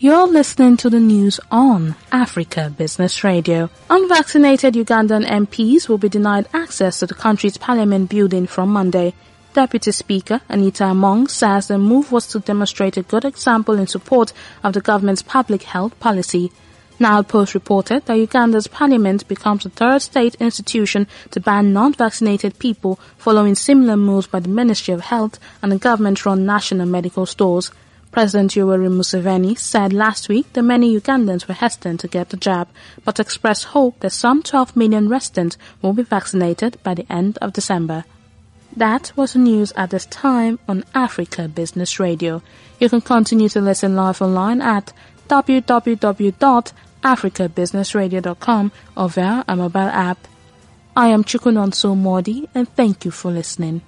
You're listening to the news on Africa Business Radio. Unvaccinated Ugandan MPs will be denied access to the country's parliament building from Monday. Deputy Speaker Anita Among says the move was to demonstrate a good example in support of the government's public health policy. Nile Post reported that Uganda's parliament becomes the third state institution to ban non-vaccinated people following similar moves by the Ministry of Health and the government-run national medical stores. President Yoweri Museveni said last week that many Ugandans were hesitant to get the jab, but expressed hope that some 12 million residents will be vaccinated by the end of December. That was the news at this time on Africa Business Radio. You can continue to listen live online at www.africabusinessradio.com or via a mobile app. I am Chukunonso Modi and thank you for listening.